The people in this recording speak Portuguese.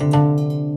Música